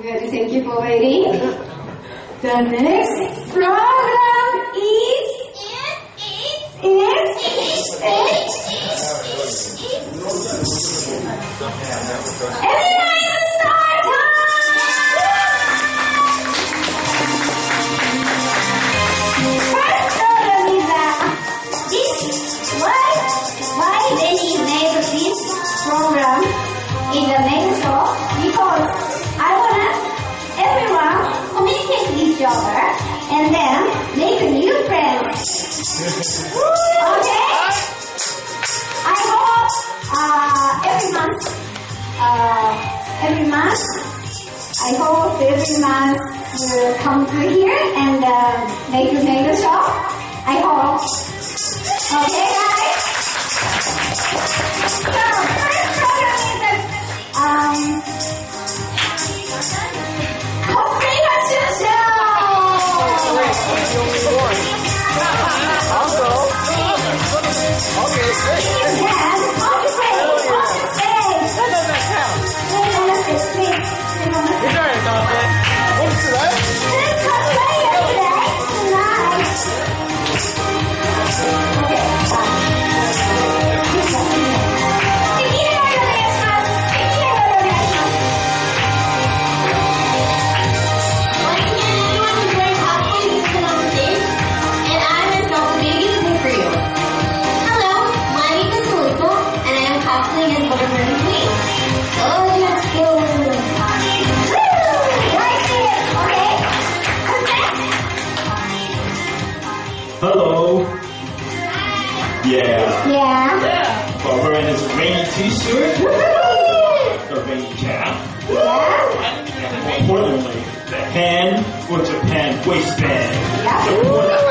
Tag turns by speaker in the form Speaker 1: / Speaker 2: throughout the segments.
Speaker 1: Thank you for waiting. The next program is is Everybody, okay? I hope uh, every month, uh, every month, I hope every month will come to here and uh, make make a show. I hope. Okay,
Speaker 2: Hello.
Speaker 3: Yeah.
Speaker 1: Yeah.
Speaker 3: Well, wearing this Reni t-shirt, a Reni cap,
Speaker 1: Yeah.
Speaker 3: and more importantly, the hand for Japan waistband.
Speaker 1: Yeah.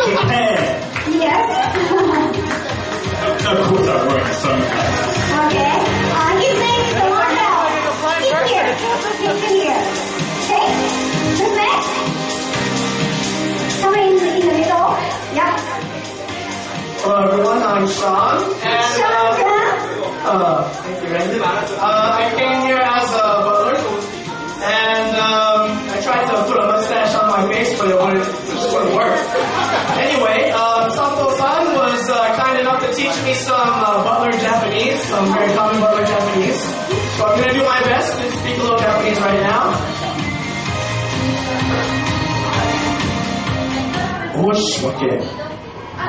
Speaker 4: everyone, I'm Sean. And
Speaker 1: Shotgun.
Speaker 4: uh, uh, thank you, Randy. Uh, I came here as a butler, and um, I tried to put a mustache on my face, but it wouldn't, it just wouldn't work. Anyway, uh, Sato-san was uh, kind enough to teach me some uh, butler Japanese, some very common butler Japanese. So I'm gonna do my best to speak a little Japanese right now. 申し訳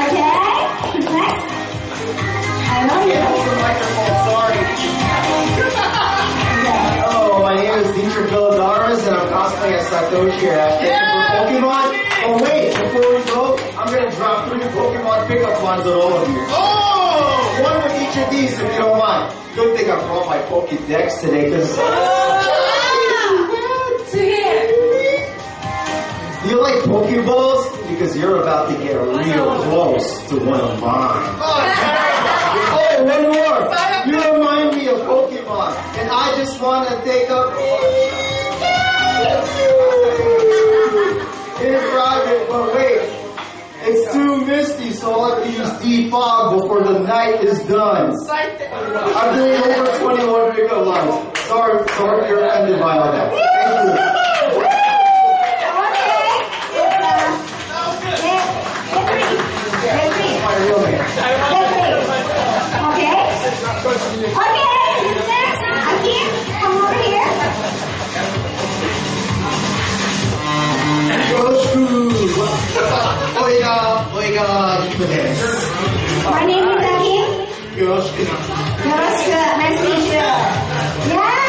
Speaker 1: Okay? Oh, I know you.
Speaker 5: Hello, my name is and I'm cosplaying as at Pokemon. Oh wait, before we go, I'm gonna drop three Pokemon pickup lines on all of you. Oh! One with each of these if you don't mind. Good thing I brought my Pokedex today because... Because you're about to get real close to one of mine. Oh, one more. You remind me of Pokemon, and I just want to take up in private. But wait, it's too misty, so I'll have to use defog before the night is done. I'm doing over 21 pickup lines. Sorry, sorry, you're offended by all that. God bless. My name
Speaker 1: is Rahim. よろしく
Speaker 5: な。よ
Speaker 1: ろしく、メ
Speaker 5: ッ
Speaker 1: セージ。Yeah!